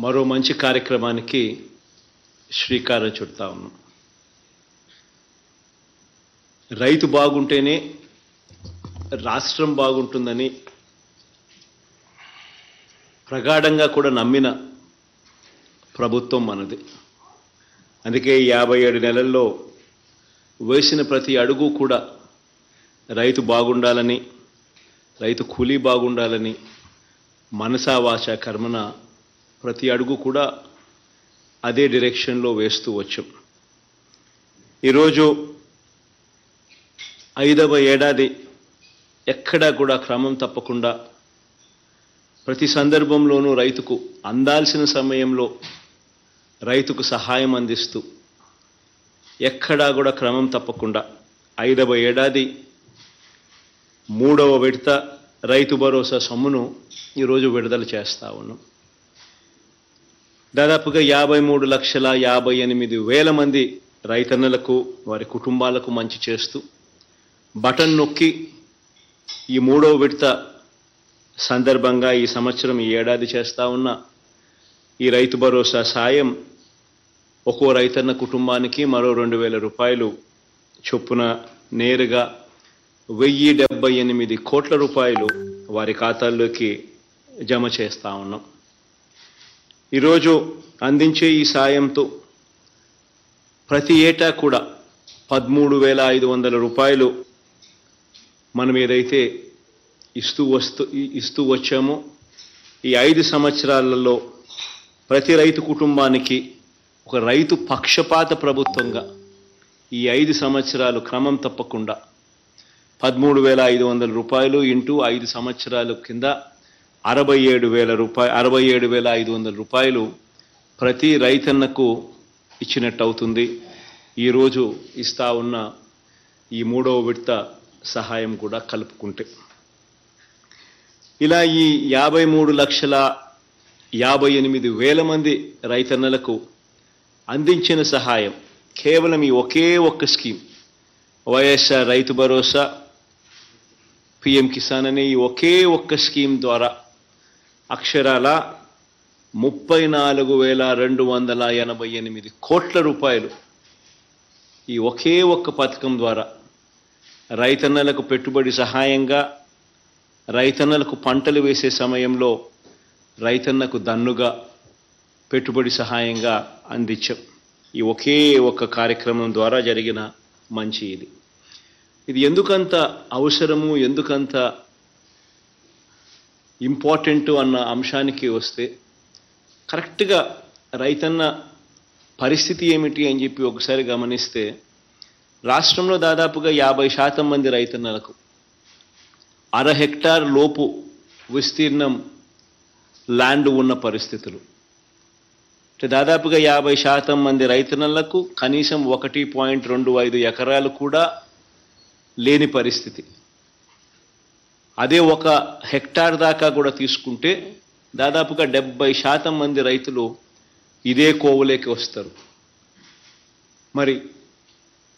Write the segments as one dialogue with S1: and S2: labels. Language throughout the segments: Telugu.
S1: మరో మంచి కార్యక్రమానికి శ్రీకారం చుడతా ఉన్నాం. రైతు బాగుంటేనే రాష్ట్రం బాగుంటుందని ప్రగాఢంగా కూడా నమ్మిన ప్రభుత్వం మనది. అందుకే యాభై ఏడు నెలల్లో వేసిన ప్రతి అడుగు కూడా రైతు బాగుండాలని రైతు కూలీ బాగుండాలని మనసావాచ కర్మన ప్రతి అడుగు కూడా అదే డిరెక్షన్లో వేస్తూ వచ్చాం. ఈరోజు ఐదవ ఏడాది ఎక్కడా కూడా క్రమం తప్పకుండా ప్రతి సందర్భంలోనూ రైతుకు అందాల్సిన సమయంలో రైతుకు సహాయం అందిస్తూ ఎక్కడా కూడా క్రమం తప్పకుండా ఐదవ ఏడాది మూడవ విడత రైతు భరోసా సొమ్మును ఈరోజు విడుదల చేస్తా ఉన్నాం. దాదాపుగా యాభై మూడు లక్షల యాభై ఎనిమిది వేల మంది రైతన్నలకు వారి కుటుంబాలకు మంచి చేస్తూ బటన్ నొక్కి ఈ మూడో విడత సందర్భంగా ఈ సంవత్సరం ఈ ఏడాది చేస్తా ఉన్న ఈ రైతు భరోసా సాయం ఒక్కో రైతన్న కుటుంబానికి మరో రెండు వేల రూపాయలు చొప్పున నేరుగా వెయ్యి డెబ్బై ఎనిమిది కోట్ల రూపాయలు వారి ఖాతాల్లోకి జమ చేస్తా ఉన్నాం. ఈరోజు అందించే ఈ సాయంతో ప్రతి ఏటా కూడా పదమూడు వేల ఐదు వందల రూపాయలు మనం ఏదైతే ఇస్తూ వస్తూ ఇస్తూ వచ్చామో ఈ ఐదు సంవత్సరాలలో ప్రతి రైతు కుటుంబానికి ఒక రైతు పక్షపాత ప్రభుత్వంగా ఈ ఐదు సంవత్సరాలు క్రమం తప్పకుండా పదమూడు వేల ఐదు వందల రూపాయలు ఇంటూ ఐదు సంవత్సరాలు కింద అరవై ఏడు వేల రూపాయ అరవై ఏడు వేల ఐదు వందల రూపాయలు ప్రతి రైతన్నకు ఇచ్చినట్టు అవుతుంది ఈరోజు ఇస్తా ఉన్న ఈ మూడవ విడత సహాయం కూడా కలుపుకుంటే. ఇలా ఈ యాభై మూడు లక్షల యాభై ఎనిమిది వేల మంది రైతన్నలకు అందించిన సహాయం కేవలం ఈ ఒకే ఒక్క స్కీమ్. వైఎస్ఆర్ రైతు భరోసా పిఎం కిసాన్ అనే ఈ ఒకే ఒక్క స్కీమ్ ద్వారా అక్షరాల ముప్పై నాలుగు వేల రెండు వందల ఎనభై ఎనిమిది కోట్ల రూపాయలు ఈ ఒకే ఒక్క పథకం ద్వారా రైతన్నలకు పెట్టుబడి సహాయంగా రైతన్నలకు పంటలు వేసే సమయంలో రైతన్నకు దన్నుగా పెట్టుబడి సహాయంగా అందించాం. ఈ ఒకే ఒక్క కార్యక్రమం ద్వారా జరిగిన మంచి ఇది. ఇది ఎందుకంత అవసరము ఎందుకంత ఇంపార్టెంట్ అన్న అంశానికి వస్తే కరెక్ట్గా రైతన్న పరిస్థితి ఏమిటి అని చెప్పి ఒకసారి గమనిస్తే రాష్ట్రంలో దాదాపుగా యాభై శాతం మంది రైతన్నలకు అర హెక్టార్ లోపు విస్తీర్ణం ల్యాండ్ ఉన్న పరిస్థితులు. అంటే దాదాపుగా యాభై శాతం మంది రైతన్నలకు కనీసం ఒకటి పాయింట్ రెండు ఐదు ఎకరాలు కూడా లేని పరిస్థితి. అదే ఒక హెక్టార్ దాకా కూడా తీసుకుంటే దాదాపుగా డెబ్బై శాతం మంది రైతులు ఇదే కోవలేకి వస్తారు. మరి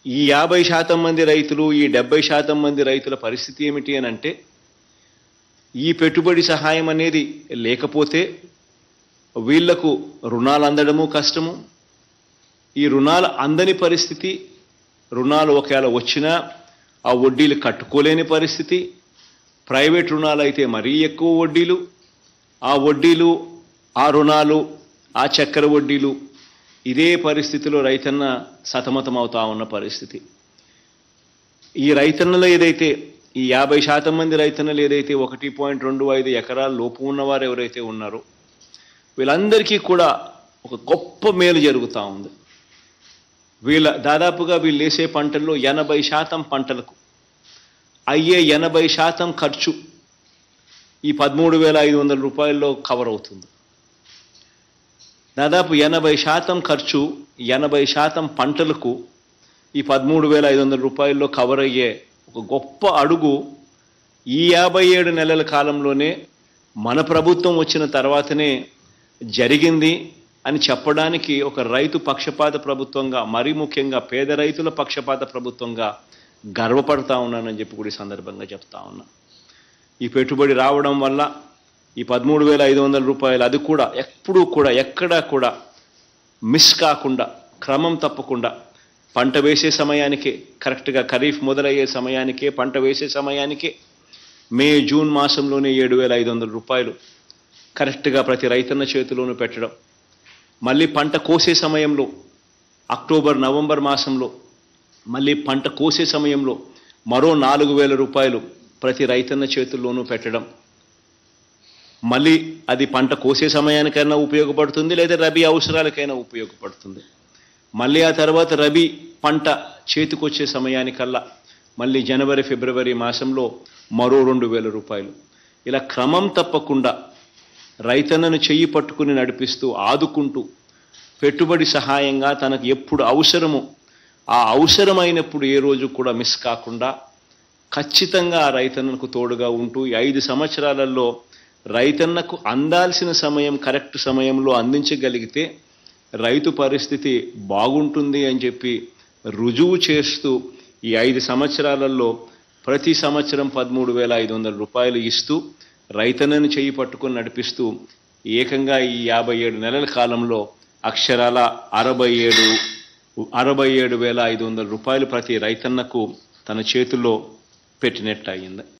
S1: ఈ యాభై శాతం మంది రైతులు ఈ డెబ్బై శాతం మంది రైతుల పరిస్థితి ఏమిటి అని అంటే ఈ పెట్టుబడి సహాయం అనేది లేకపోతే వీళ్ళకు రుణాలు అందడము కష్టము. ఈ రుణాలు అందని పరిస్థితి రుణాలు ఒకవేళ వచ్చినా ఆ వడ్డీలు కట్టుకోలేని పరిస్థితి ప్రైవేట్ రుణాలు అయితే మరీ ఎక్కువ వడ్డీలు. ఆ వడ్డీలు ఆ రుణాలు ఆ చక్కెర వడ్డీలు ఇదే పరిస్థితిలో రైతన్న సతమతం అవుతా ఉన్న పరిస్థితి. ఈ రైతన్నలు ఏదైతే ఈ యాభై శాతం మంది రైతన్నలు ఏదైతే ఒకటి పాయింట్ రెండు ఐదు ఎకరాల లోపు ఉన్నవారు ఎవరైతే ఉన్నారో వీళ్ళందరికీ కూడా ఒక గొప్ప మేలు జరుగుతూ ఉంది. వీళ్ళ దాదాపుగా వీళ్ళు వేసే పంటల్లో ఎనభై శాతం పంటలకు అయ్యే ఎనభై శాతం ఖర్చు ఈ పదమూడు వేల ఐదు వందల రూపాయల్లో కవర్ అవుతుంది. దాదాపు ఎనభై శాతం ఖర్చు ఎనభై శాతం పంటలకు ఈ పదమూడు వేల ఐదు వందల రూపాయల్లో కవర్ అయ్యే ఒక గొప్ప అడుగు ఈ యాభై ఏడు నెలల కాలంలోనే మన ప్రభుత్వం వచ్చిన తర్వాతనే జరిగింది అని చెప్పడానికి ఒక రైతు పక్షపాత ప్రభుత్వంగా మరీ ముఖ్యంగా పేద రైతుల పక్షపాత ప్రభుత్వంగా గర్వపడతా ఉన్నానని చెప్పి కూడా ఈ సందర్భంగా చెప్తా ఉన్నా. ఈ పెట్టుబడి రావడం వల్ల ఈ పదమూడు వేల ఐదు వందల రూపాయలు అది కూడా ఎప్పుడూ కూడా ఎక్కడా కూడా మిస్ కాకుండా క్రమం తప్పకుండా పంట వేసే సమయానికే కరెక్ట్గా ఖరీఫ్ మొదలయ్యే సమయానికే పంట వేసే సమయానికే మే జూన్ మాసంలోనే ఏడు వేల ఐదు వందల రూపాయలు కరెక్ట్గా ప్రతి రైతన్న చేతిలోనూ పెట్టడం. మళ్ళీ పంట కోసే సమయంలో అక్టోబర్ నవంబర్ మాసంలో మళ్ళీ పంట కోసే సమయంలో మరో నాలుగు వేల రూపాయలు ప్రతి రైతన్న చేతుల్లోనూ పెట్టడం. మళ్ళీ అది పంట కోసే సమయానికైనా ఉపయోగపడుతుంది లేదా రబీ అవసరాలకైనా ఉపయోగపడుతుంది. మళ్ళీ ఆ తర్వాత రబీ పంట చేతికొచ్చే సమయానికల్లా మళ్ళీ జనవరి ఫిబ్రవరి మాసంలో మరో రెండు వేల రూపాయలు. ఇలా క్రమం తప్పకుండా రైతన్నను చెయ్యి పట్టుకుని నడిపిస్తూ ఆదుకుంటూ పెట్టుబడి సహాయంగా తనకు ఎప్పుడు అవసరమో ఆ అవసరమైనప్పుడు ఏ రోజు కూడా మిస్ కాకుండా ఖచ్చితంగా ఆ రైతన్నకు తోడుగా ఉంటూ ఈ ఐదు సంవత్సరాలలో రైతన్నకు అందాల్సిన సమయం కరెక్ట్ సమయంలో అందించగలిగితే రైతు పరిస్థితి బాగుంటుంది అని చెప్పి రుజువు చేస్తూ ఈ ఐదు సంవత్సరాలలో ప్రతి సంవత్సరం పదమూడు వేల ఐదు వందల రూపాయలు ఇస్తూ రైతన్నను చేయి పట్టుకొని నడిపిస్తూ ఏకంగా ఈ యాభై ఏడు నెలల కాలంలో అక్షరాల అరవై ఏడు అరవై ఏడు వేల ఐదు వందల రూపాయలు ప్రతి రైతన్నకు తన చేతుల్లో పెట్టినట్టు అయింది